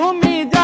Humilha